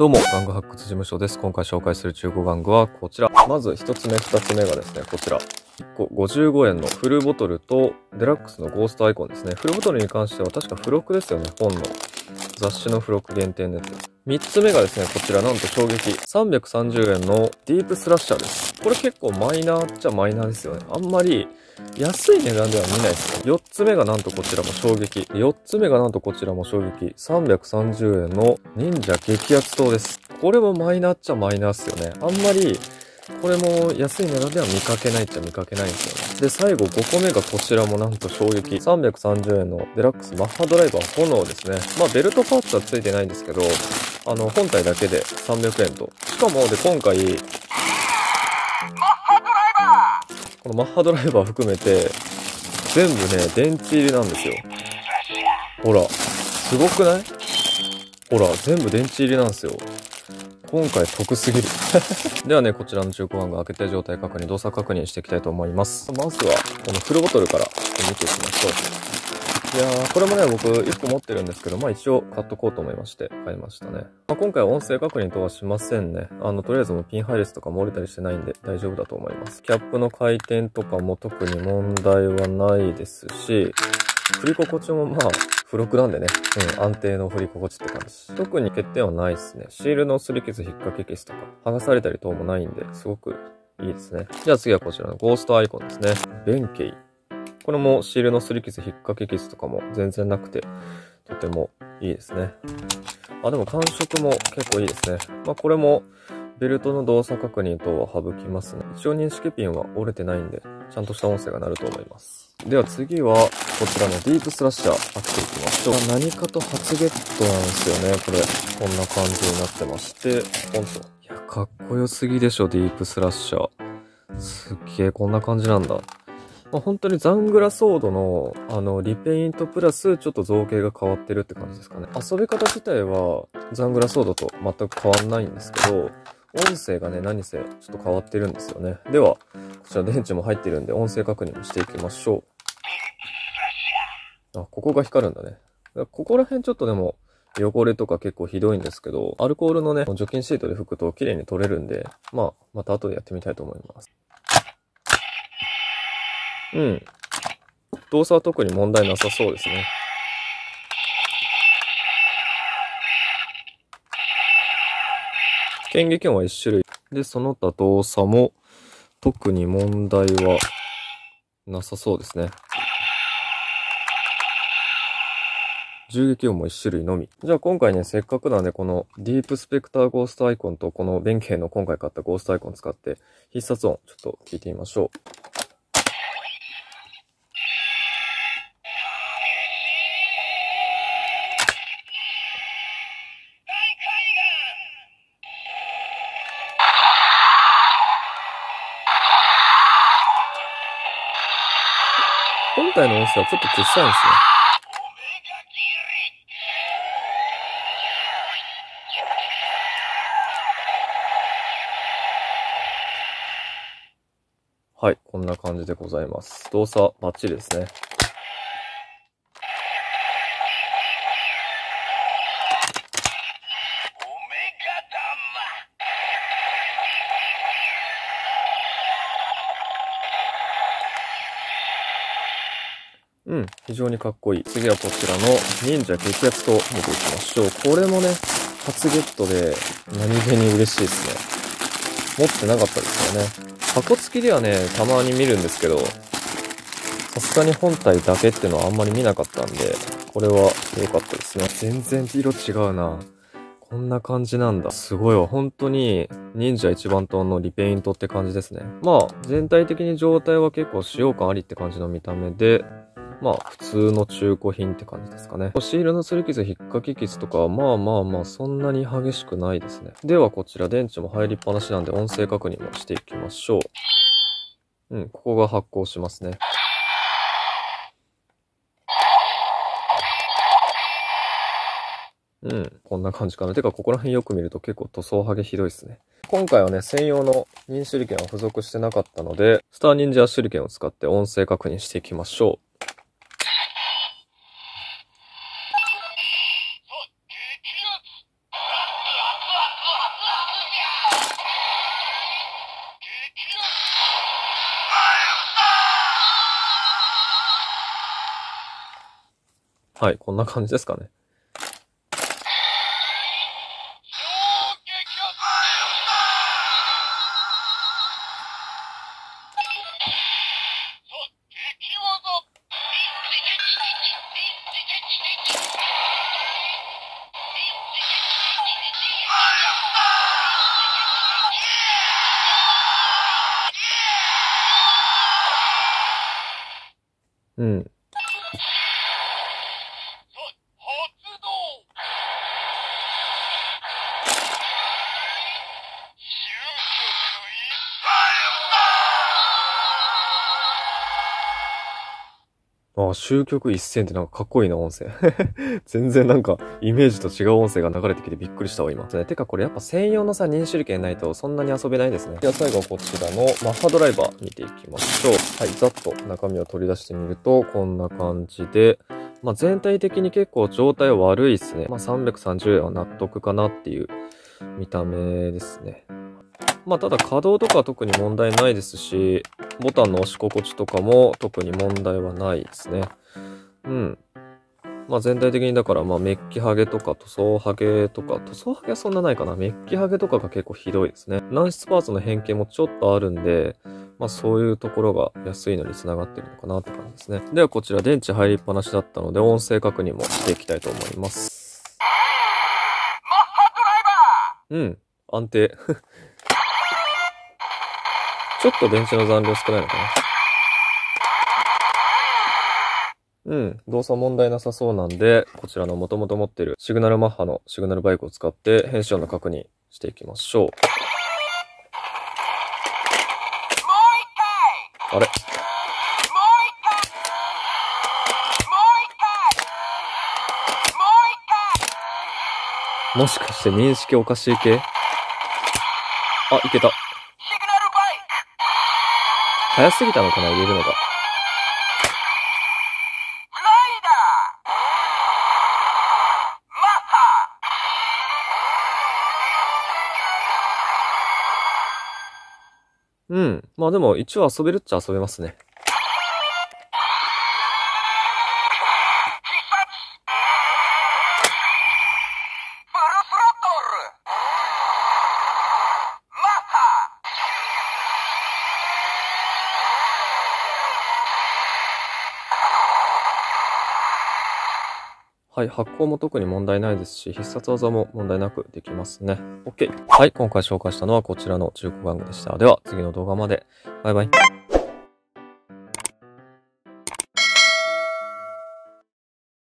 どうも、玩具発掘事務所です。今回紹介する中古玩具はこちら。まず一つ目、二つ目がですね、こちら。1個55円のフルボトルとデラックスのゴーストアイコンですね。フルボトルに関しては確か付録ですよね、本の。雑誌の付録限定のやつ。3つ目がですね、こちらなんと衝撃。330円のディープスラッシャーです。これ結構マイナーっちゃマイナーですよね。あんまり安い値段では見ないですね。4つ目がなんとこちらも衝撃。4つ目がなんとこちらも衝撃。330円の忍者激アツ刀です。これもマイナーっちゃマイナーっすよね。あんまりこれも安い値段では見かけないっちゃ見かけないんですよね。で、最後5個目がこちらもなんと衝撃。330円のデラックスマッハドライバー炎ですね。まあベルトパーツは付いてないんですけど、あの、本体だけで300円と。しかも、で、今回、このマッハドライバー含めて、全部ね、電池入りなんですよ。ほら、すごくない？ほら、全部電池入りなんですよ。今回得すぎる。ではね、こちらの中古玩具開けて状態確認、動作確認していきたいと思います。まずは、このフルボトルから見ていきましょう。いやー、これもね、僕1個持ってるんですけど、まあ一応買っとこうと思いまして買いましたね。まあ、今回は音声確認とはしませんね。あの、とりあえずもうピン配列とか漏れたりしてないんで大丈夫だと思います。キャップの回転とかも特に問題はないですし、振り心地もまあ、付録なんでね、うん、安定の振り心地って感じ。特に欠点はないですね。シールの擦り傷、引っ掛け傷とか、剥がされたり等もないんで、すごくいいですね。じゃあ次はこちらのゴーストアイコンですね。弁慶。これもシールの擦り傷、引っ掛け傷とかも全然なくて、とてもいいですね。あ、でも感触も結構いいですね。まあこれも、ベルトの動作確認等は省きますね。一応認識ピンは折れてないんで、ちゃんとした音声が鳴ると思います。では次は、こちらのディープスラッシャー開けていきましょう。何かと初ゲットなんですよね、これ。こんな感じになってまして、ポンと。いや、かっこよすぎでしょ、ディープスラッシャー。すっげえ、こんな感じなんだ。まあ、本当にザングラソードの、あの、リペイントプラス、ちょっと造形が変わってるって感じですかね。遊び方自体は、ザングラソードと全く変わんないんですけど、音声がね、何せちょっと変わってるんですよね。では、こちら電池も入ってるんで、音声確認もしていきましょう。あ、ここが光るんだね。ここら辺ちょっとでも、汚れとか結構ひどいんですけど、アルコールのね、除菌シートで拭くと綺麗に取れるんで、まあ、また後でやってみたいと思います。うん。動作は特に問題なさそうですね。剣撃音は1種類。で、その他動作も特に問題はなさそうですね。銃撃音も1種類のみ。じゃあ今回ね、せっかくなんでこのディープスペクターゴーストアイコンとこの弁慶の今回買ったゴーストアイコン使って必殺音ちょっと聞いてみましょう。本体の音声はちょっと小さいんですね。はい、こんな感じでございます。動作バッチリですね。うん、非常にかっこいい。次はこちらの忍者激アツと見ていきましょう。これもね、初ゲットで何気に嬉しいですね。持ってなかったですよね。箱付きではね、たまに見るんですけど、さすがに本体だけってのはあんまり見なかったんで、これは良かったですね。全然色違うな。こんな感じなんだ。すごいわ。本当に、忍者一番刀のリペイントって感じですね。まあ、全体的に状態は結構使用感ありって感じの見た目で、まあ、普通の中古品って感じですかね。シールの擦り傷、引っ掛け傷とか、まあまあまあ、そんなに激しくないですね。では、こちら、電池も入りっぱなしなんで、音声確認もしていきましょう。うん、ここが発光しますね。うん、こんな感じかな。てか、ここら辺よく見ると結構塗装ハゲひどいですね。今回はね、専用の認手裏剣は付属してなかったので、スター忍者手裏剣を使って音声確認していきましょう。はい、こんな感じですかね。うん。あ、終局一戦ってなんかかっこいいな、音声。全然なんか、イメージと違う音声が流れてきてびっくりしたわ、今。ね、てかこれやっぱ専用のさ、認手裏剣ないとそんなに遊べないですね。では最後はこちらのマッハドライバー見ていきましょう。はい、ざっと中身を取り出してみると、こんな感じで、まあ、全体的に結構状態悪いですね。まあ、330円は納得かなっていう見た目ですね。まあ、ただ稼働とかは特に問題ないですし、ボタンの押し心地とかも特に問題はないですね。うん。まあ全体的にだからまあメッキハゲとか塗装ハゲとか、塗装ハゲはそんなないかな。メッキハゲとかが結構ひどいですね。軟質パーツの変形もちょっとあるんで、まあそういうところが安いのに繋がってるのかなって感じですね。ではこちら電池入りっぱなしだったので音声確認もしていきたいと思います。うん。安定。ちょっと電池の残量少ないのかな。うん、動作問題なさそうなんで、こちらの元々持ってるシグナルマッハのシグナルバイクを使って編集音の確認していきましょう。あれ？もしかして認識おかしい系？あ、いけた。早すぎたのかな入れるのが。うん。まあでも一応遊べるっちゃ遊べますね。はい、発行も特に問題ないですし、必殺技も問題なくできますね。OK。はい、今回紹介したのはこちらの中古玩具でした。では、次の動画まで。バイバイ。